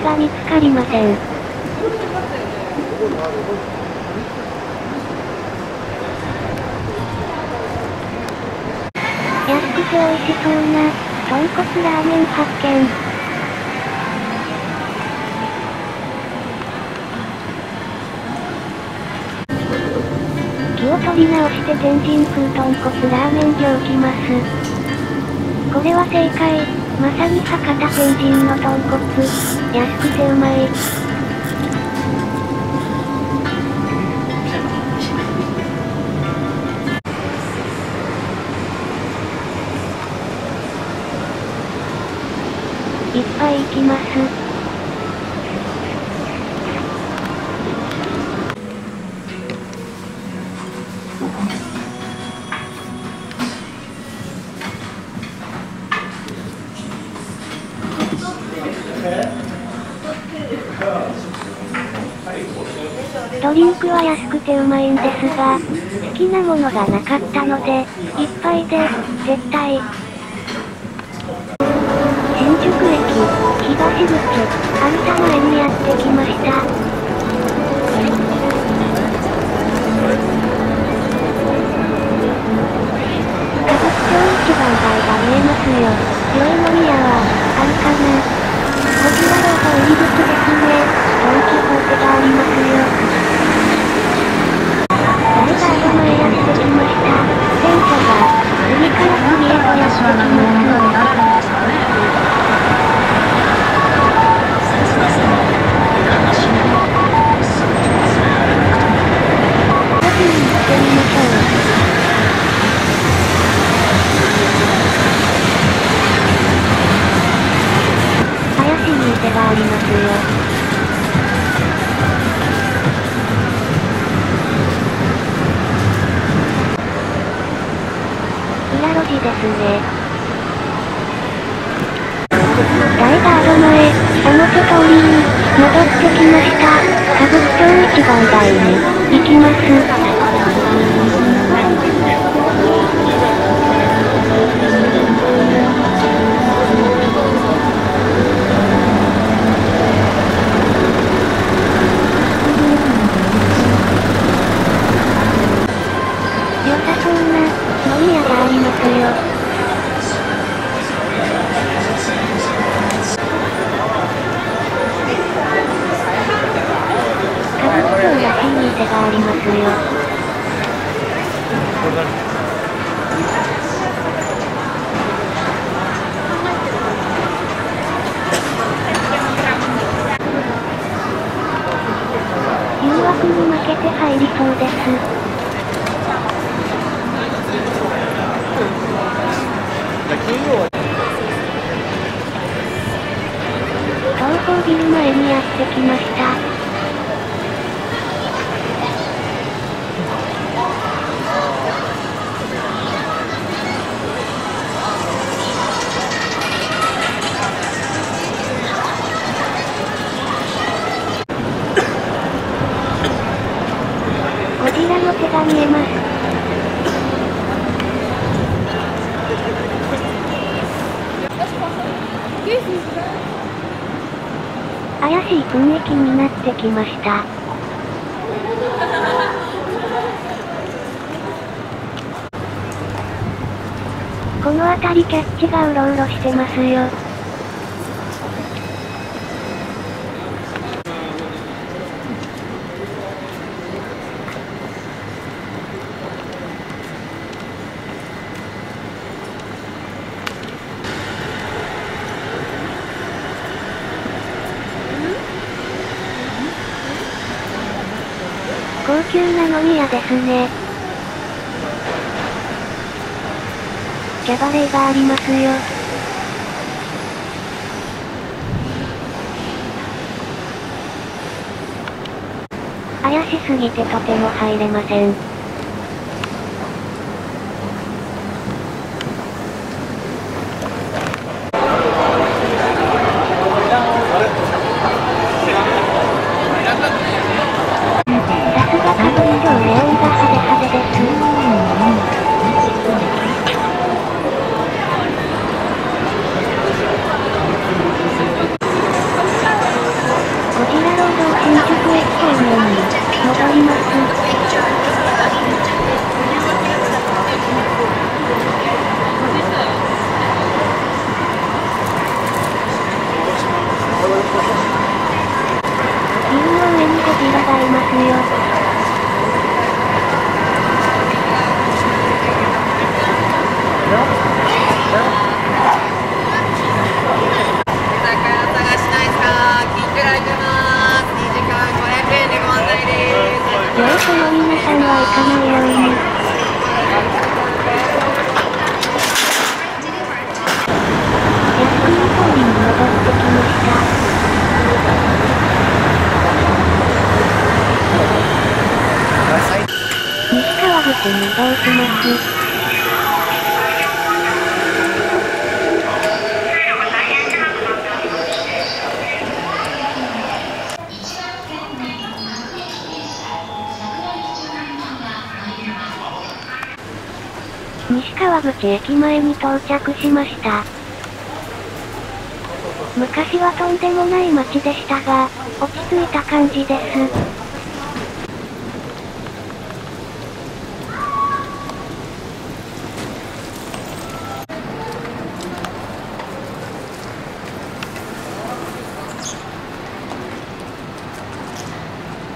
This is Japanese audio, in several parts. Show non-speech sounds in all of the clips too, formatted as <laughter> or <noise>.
という店が見つかりません。安くて美味しそうな、豚骨ラーメン発見。気を取り直して天神風豚骨ラーメンに置きます。これは正解。まさに博多天神の豚骨。安くてうまい。いっぱい行きます。ドリンクは安くてうまいんですが、好きなものがなかったので、いっぱいで、絶対。新宿駅、東口、有田前にやってきました。歌舞伎町一番街が見えますよ。良い飲み屋は、あるかな裏路地ですね。大ガード前、表通りに、戻ってきました。歌舞伎町一番街に、行きます。がありますよ。誘惑に負けて入りそうです。東宝ビル前にやってきました。見えます。怪しい雰囲気になってきました。この辺りキャッチがうろうろしてますよ。高級な飲み屋ですね。キャバレーがありますよ。怪しすぎてとても入れません。さすが歌舞伎町レオンが派手派手 <laughs> です。こちらロード新宿駅方面に戻ります。ビルの上にゴジラがいますよ。居酒屋探しないですかキックライてます2時間500円でご案内ですよその皆さんは行かないように。靖国通りに戻ってきました。西川口に移動口駅前に到着しました。昔はとんでもない街でしたが、落ち着いた感じです。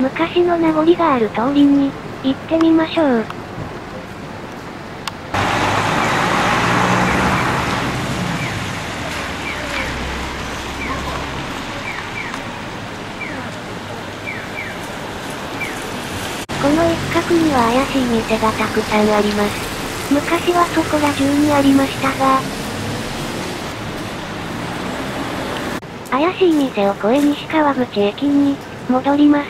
昔の名残がある通りに、行ってみましょう。この一角には怪しい店がたくさんあります。昔はそこら中にありましたが、怪しい店を越え西川口駅に戻ります。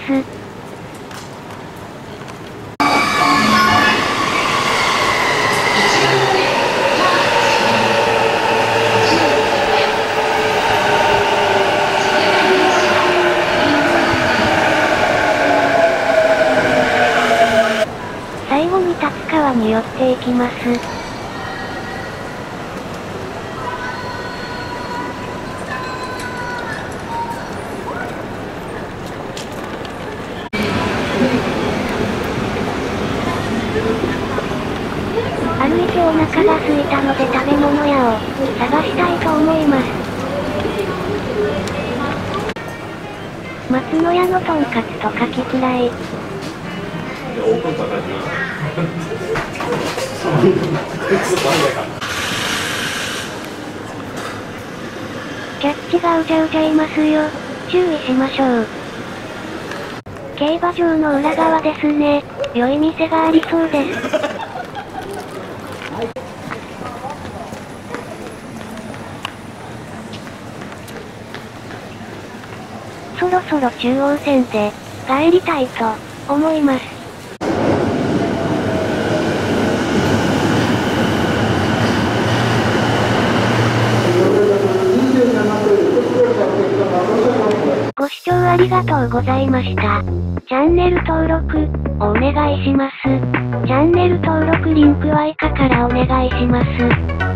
最後に立川に寄っていきます。歩いてお腹が空いたので食べ物屋を探したいと思います。松野屋のとんかつとかきくらい。キャッチがうじゃうじゃいますよ。注意しましょう。競馬場の裏側ですね。良い店がありそうです。そろそろ中央線で帰りたいと思います。ありがとうございました。チャンネル登録お願いします。チャンネル登録リンクは以下からお願いします。